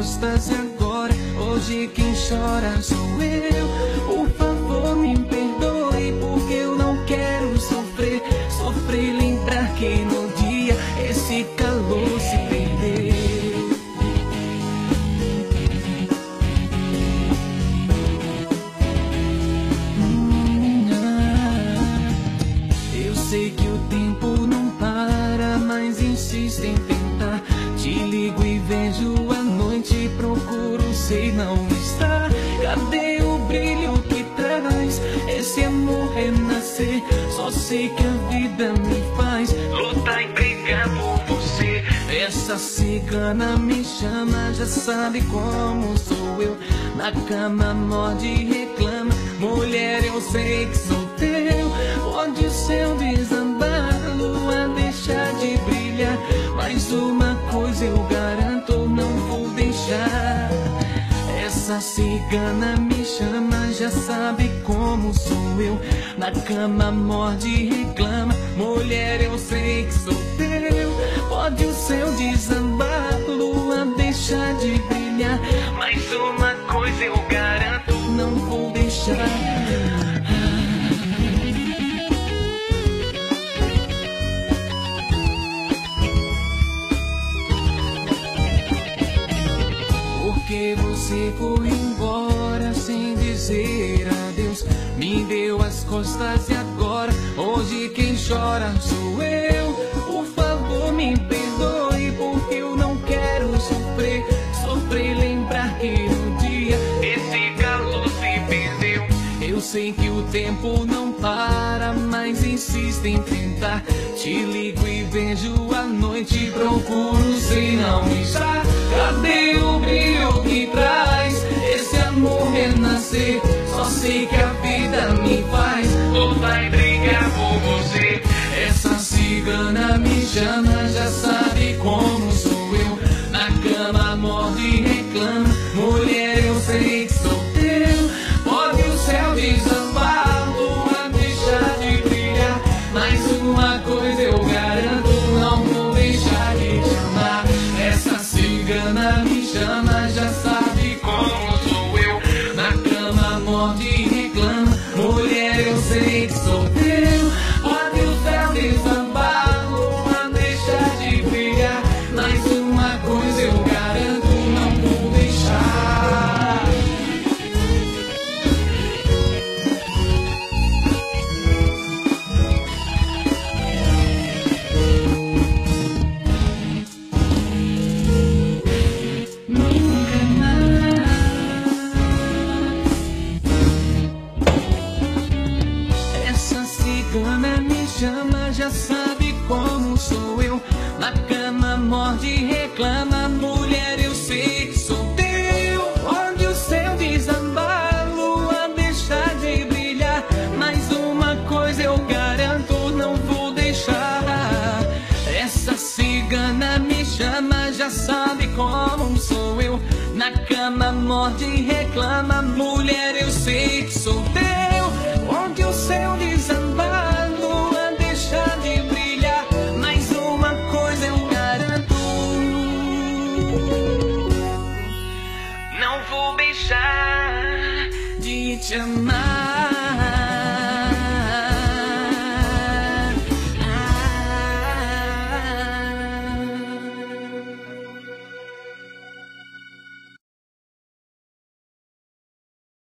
costas e agora hoje quem chora sou eu. Por favor, me perdoe porque eu não quero sofrer. Sofrer lembrar que no dia esse calor se perdeu. Eu sei que o tempo não para, mas insisto em tentar. Te ligo e vejo a noite, procuro, sei não está. Cadê o brilho que traz esse amor renascer? Só sei que a vida me faz lutar e brigar por você. Essa cigana me chama, já sabe como sou eu. Na cama morde e reclama, mulher eu sei que sou teu. Pode desambar, a lua deixar de brilhar. Mas uma coisa eu garanto, não vou deixar. Essa cigana me chama, já sabe como sou eu. Na cama morde e reclama, mulher eu sei que sou teu. Pode o céu desambar, lua deixar de brilhar. Mas uma coisa eu garanto, não vou deixar. Porque você foi embora sem dizer adeus. Me deu as costas e agora, hoje quem chora sou eu. Por favor, me perdoe, Eu sei que o tempo não para, mas insisto em tentar. Te ligo e vejo a noite, procuro se não está. Cadê o brilho que traz esse amor renascer? Só sei que a vida me faz lutar e brigar por você. Essa cigana me chama, já sabe como chama, já sabe como sou eu. Na cama morde reclama, mulher eu sei que sou teu. Onde o céu desambar, a lua deixar de brilhar. Mas uma coisa eu garanto, não vou deixar. Essa cigana me chama, já sabe como sou eu. Na cama morde reclama, mulher eu sei que sou teu. Onde o céu desambar, não vou